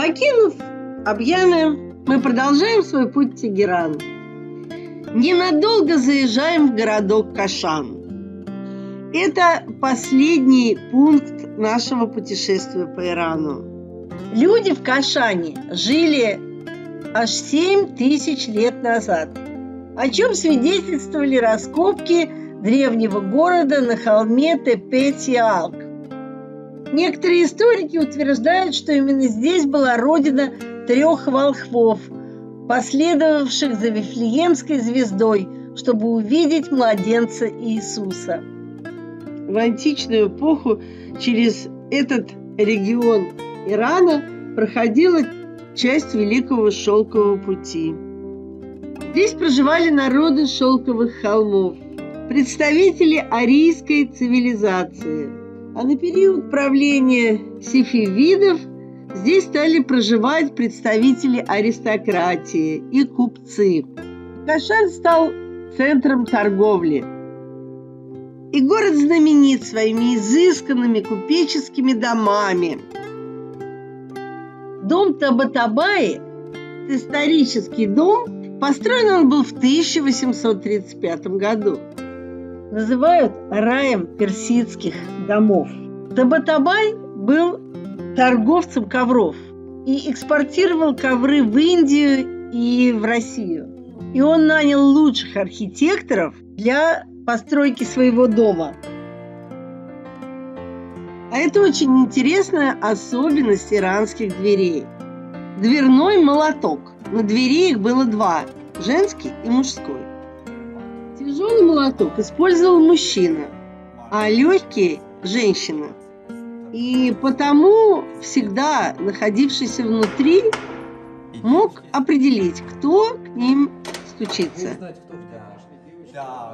Покинув Абьяны, мы продолжаем свой путь в Тегеран. Ненадолго заезжаем в городок Кашан. Это последний пункт нашего путешествия по Ирану. Люди в Кашане жили аж 7 тысяч лет назад, о чем свидетельствовали раскопки древнего города на холме Тепетиалк. Некоторые историки утверждают, что именно здесь была родина трех волхвов, последовавших за Вифлеемской звездой, чтобы увидеть младенца Иисуса – в античную эпоху через этот регион Ирана проходила часть Великого Шелкового пути. Здесь проживали народы шелковых холмов, представители арийской цивилизации. А на период правления сифивидов здесь стали проживать представители аристократии и купцы. Кашан стал центром торговли – и город знаменит своими изысканными купеческими домами. Дом Табатабаи, исторический дом, построен он был в 1835 году. Называют раем персидских домов. Табатабай был торговцем ковров и экспортировал ковры в Индию и в Россию. И он нанял лучших архитекторов для постройки своего дома. А это очень интересная особенность иранских дверей. Дверной молоток. На двери их было два – женский и мужской. Тяжелый молоток использовал мужчина, а легкий – женщина. И потому всегда находившийся внутри мог определить, кто к ним стучится.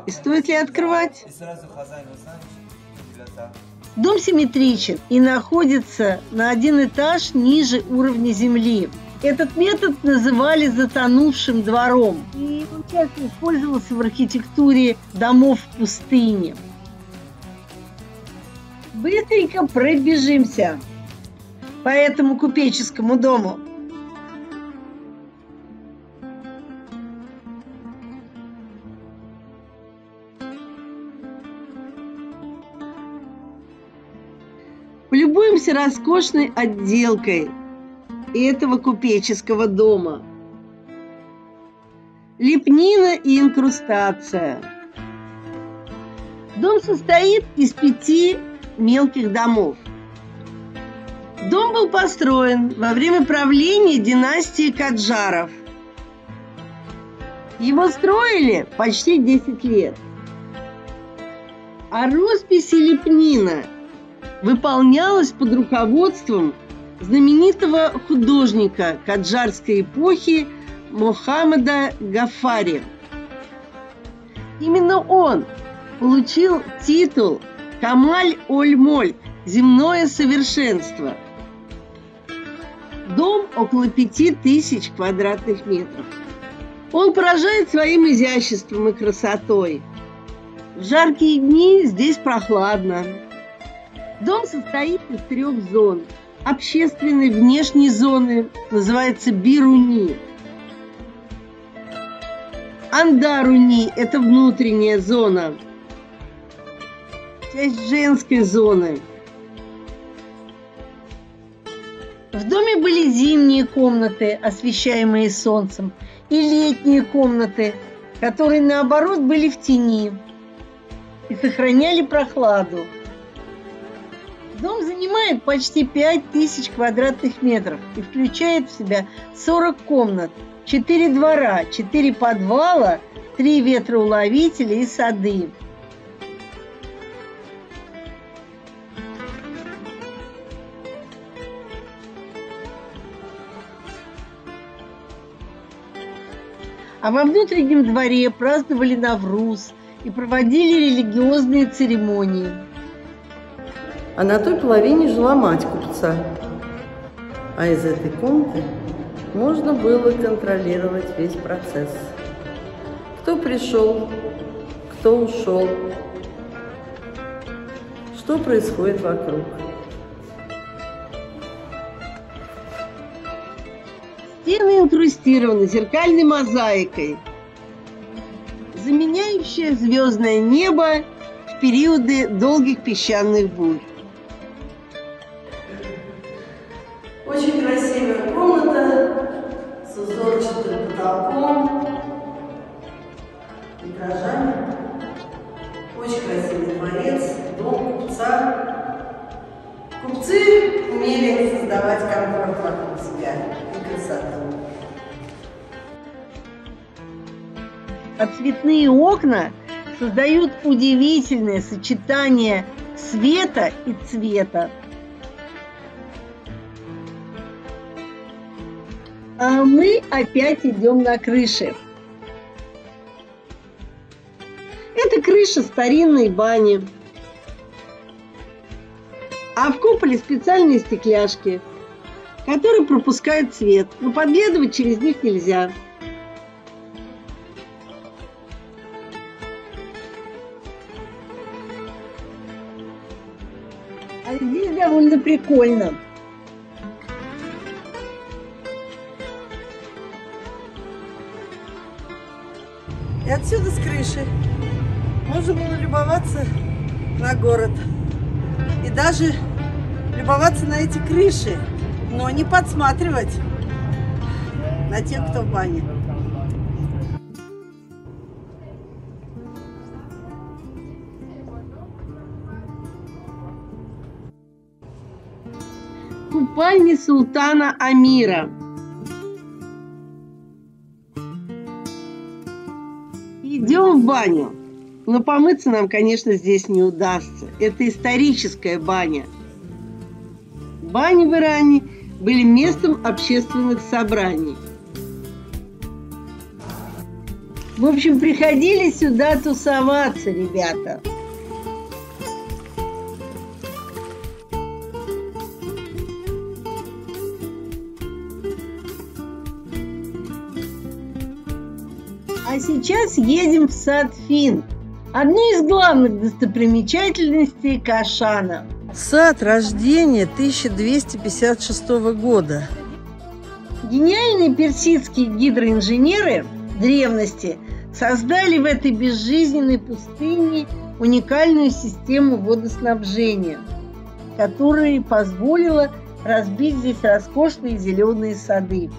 И стоит ли открывать? Дом симметричен и находится на один этаж ниже уровня земли. Этот метод называли затонувшим двором. И он часто использовался в архитектуре домов в пустыне. Быстренько пробежимся по этому купеческому дому. Полюбуемся роскошной отделкой этого купеческого дома. Лепнина и инкрустация. Дом состоит из пяти мелких домов. Дом был построен во время правления династии Каджаров. Его строили почти 10 лет. А росписи лепнина – выполнялась под руководством знаменитого художника каджарской эпохи Мохаммеда Гафари. Именно он получил титул Камаль-Оль-Моль – «Земное совершенство». Дом около пяти тысяч квадратных метров. Он поражает своим изяществом и красотой. В жаркие дни здесь прохладно, Дом состоит из трех зон. Общественной внешней зоны называется Бируни. Андаруни – это внутренняя зона. Часть женской зоны. В доме были зимние комнаты, освещаемые солнцем, и летние комнаты, которые, наоборот, были в тени и сохраняли прохладу. Дом занимает почти 5000 квадратных метров и включает в себя 40 комнат, 4 двора, 4 подвала, 3 ветроуловителя и сады. А во внутреннем дворе праздновали Навруз и проводили религиозные церемонии – а на той половине жила мать купца. А из этой комнаты можно было контролировать весь процесс. Кто пришел, кто ушел, что происходит вокруг. Стены инкрустированы зеркальной мозаикой, заменяющая звездное небо в периоды долгих песчаных бурь. Потолком, витражами. Очень красивый дворец, дом купца. Купцы умели создавать комфорт вокруг себя и красоту. А цветные окна создают удивительное сочетание света и цвета. А мы опять идем на крыши. Это крыша старинной бани. А в куполе специальные стекляшки, которые пропускают свет, но подглядывать через них нельзя. А здесь довольно прикольно. И отсюда с крыши было любоваться на город. И даже любоваться на эти крыши, но не подсматривать на тех, кто в бане. Купальни султана Амира. Идем в баню. Но помыться нам, конечно, здесь не удастся. Это историческая баня. Бани в Иране были местом общественных собраний. В общем, приходили сюда тусоваться, ребята. Сейчас едем в сад Фин, одну из главных достопримечательностей Кашана. Сад рождения 1256 года. Гениальные персидские гидроинженеры древности создали в этой безжизненной пустыне уникальную систему водоснабжения, которая позволила разбить здесь роскошные зеленые сады.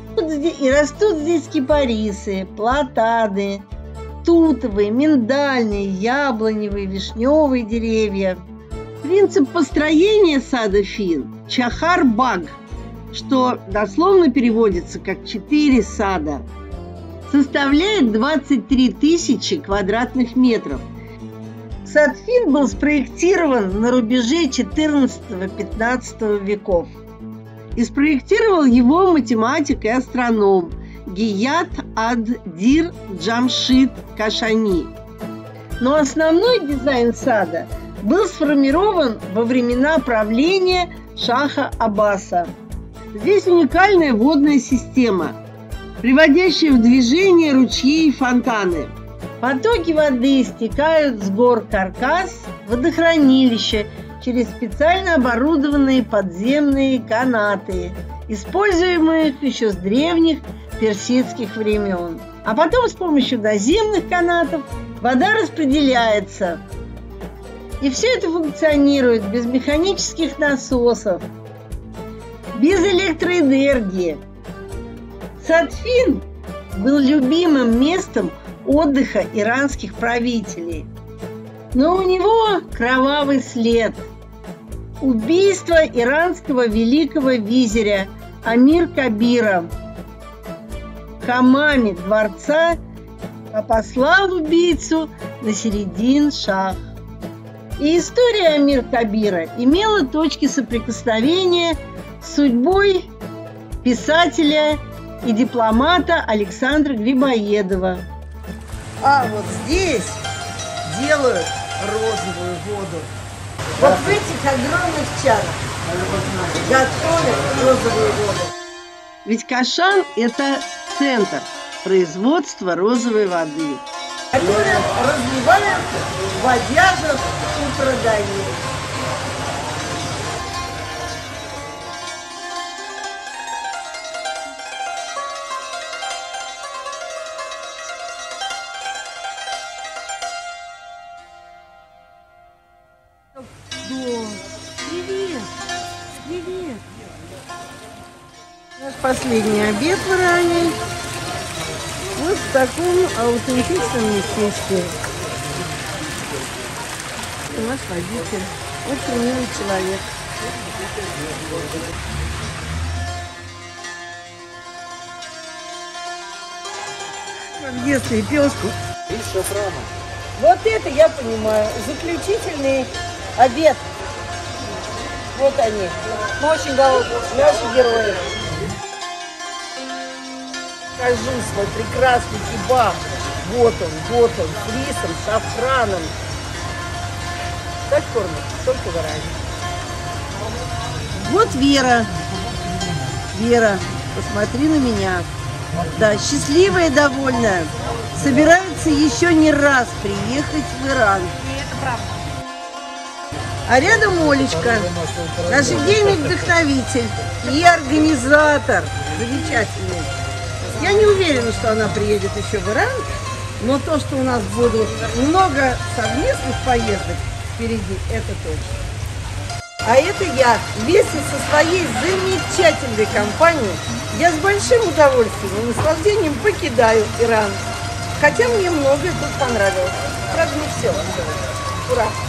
И растут здесь кипарисы, платаны, тутовые, миндальные, яблоневые, вишневые деревья. Принцип построения сада Фин – чахар-баг, что дословно переводится как «четыре сада», составляет 23 тысячи квадратных метров. Сад Фин был спроектирован на рубеже 14-15 веков. И спроектировал его математик и астроном Гият ад-Дин Джамшид Кашани. Но основной дизайн сада был сформирован во времена правления Шаха Аббаса. Здесь уникальная водная система, приводящая в движение ручьи и фонтаны. Потоки воды стекают с гор Каркас в водохранилище – через специально оборудованные подземные канаты, используемые еще с древних персидских времен. А потом с помощью наземных канатов вода распределяется. И все это функционирует без механических насосов, без электроэнергии. Садфин был любимым местом отдыха иранских правителей. Но у него кровавый след – Убийство иранского великого визиря Амир Кабира Хамами дворца послал убийцу на середин шах. И история Амир Кабира имела точки соприкосновения с судьбой писателя и дипломата Александра Грибоедова. А вот здесь делают розовую воду. Вот в этих огромных чарах готовят розовую воду. Ведь Кашан – это центр производства розовой воды. Которые разливают, водяжат и продают. Привет! Последний обед в Иране. Вот в таком аутентичном местечке. Это наш водитель. Очень милый человек. В детстве песку. Вот это я понимаю. Заключительный обед. Вот они. Мы очень голодные. Наши герои. Покажу свой прекрасный кебаб. Вот он, вот он, с рисом, шафраном. Так кормят, только в. Вот Вера. Вера, посмотри на меня. Да, счастливая и довольная. Собирается еще не раз приехать в Иран. А рядом Олечка, наш идейный вдохновитель и организатор. Замечательный. Я не уверена, что она приедет еще в Иран, но то, что у нас будут много совместных поездок впереди, это точно. А это я вместе со своей замечательной компанией. Я с большим удовольствием и наслаждением покидаю Иран. Хотя мне многое тут понравилось. Правда, не все. Ура!